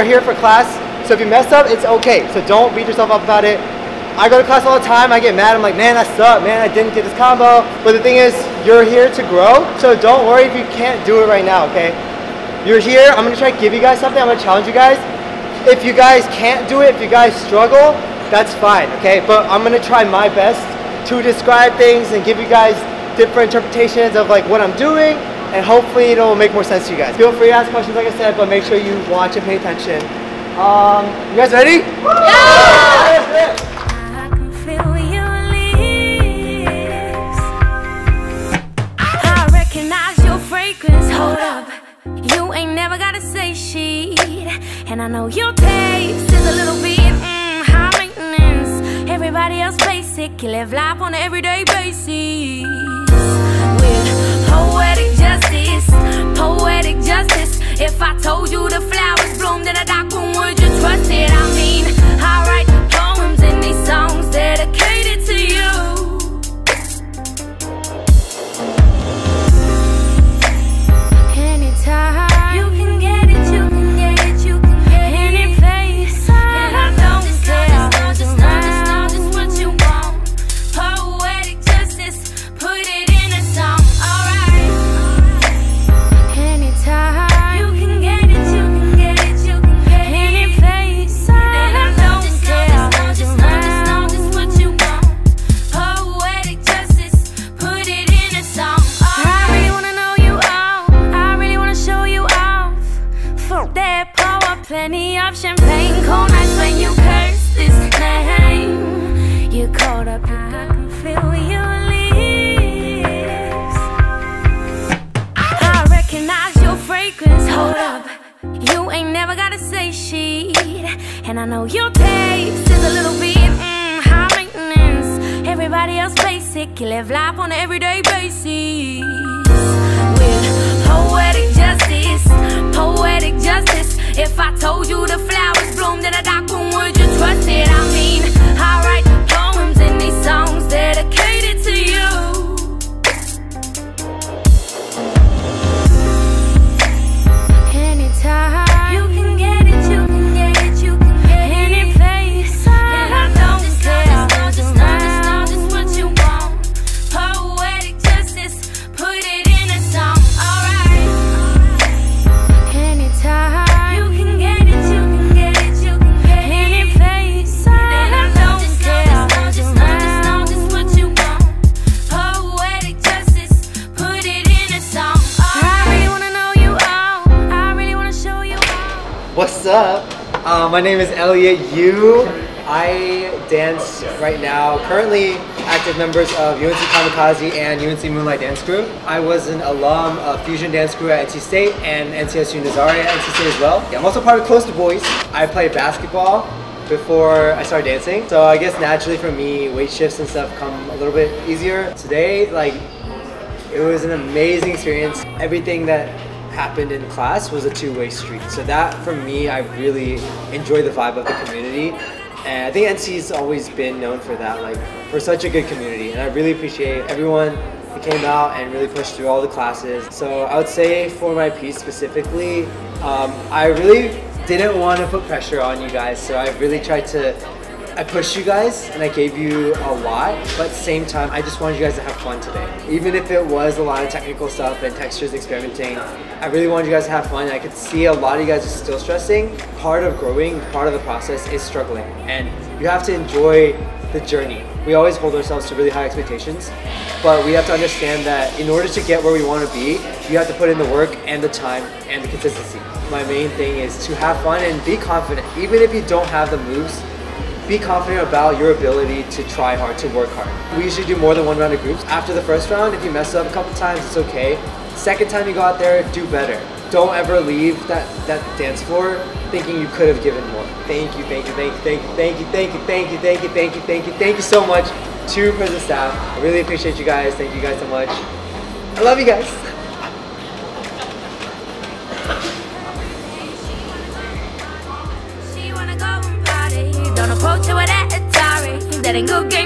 We're here for class, so if you mess up, it's okay. So don't beat yourself up about it. I go to class all the time, I get mad, I'm like, man, I suck, man, I didn't get this combo. But the thing is, you're here to grow, so don't worry if you can't do it right now, okay? You're here, I'm gonna try to give you guys something, I'm gonna challenge you guys. If you guys can't do it, if you guys struggle, that's fine, okay? But I'm gonna try my best to describe things and give you guys different interpretations of like what I'm doing and hopefully it'll make more sense to you guys. Feel free to ask questions like I said, but make sure you watch and pay attention. Um, you guys ready? Yeah! And I know your taste is a little bit mm, high maintenance. Everybody else basic, you live life on an everyday basis. With poetic kiss. Plenty of champagne, cold nights when you curse this name. You caught up, I can feel your lips. I recognize your fragrance. Hold up, you ain't never gotta say shit. And I know your taste is a little bit mm, high maintenance. Everybody else basic, you live life on an everyday basis. With poetic What's up? Uh, my name is Elliot You. I dance right now. Currently active members of UNC Kamikaze and UNC Moonlight Dance Crew. I was an alum of Fusion Dance Crew at NC State and NCSU Nazare at NC State as well. I'm also part of Coastal Boys. I played basketball before I started dancing. So I guess naturally for me, weight shifts and stuff come a little bit easier. Today, like, it was an amazing experience. Everything that happened in class was a two-way street. So that, for me, I really enjoy the vibe of the community. And I think NC's always been known for that, like, for such a good community. And I really appreciate everyone who came out and really pushed through all the classes. So I would say for my piece specifically, um, I really didn't want to put pressure on you guys. So I really tried to I pushed you guys and I gave you a lot, but same time, I just wanted you guys to have fun today. Even if it was a lot of technical stuff and textures experimenting, I really wanted you guys to have fun. I could see a lot of you guys are still stressing. Part of growing, part of the process is struggling, and you have to enjoy the journey. We always hold ourselves to really high expectations, but we have to understand that in order to get where we want to be, you have to put in the work and the time and the consistency. My main thing is to have fun and be confident. Even if you don't have the moves, be confident about your ability to try hard, to work hard. We usually do more than one round of groups. After the first round, if you mess up a couple times, it's okay. Second time you go out there, do better. Don't ever leave that, that dance floor thinking you could have given more. Thank you, thank you, thank you, thank you, thank you, thank you, thank you, thank you, thank you, thank you, thank you so much to PRSM staff. I really appreciate you guys. Thank you guys so much. I love you guys. letting go.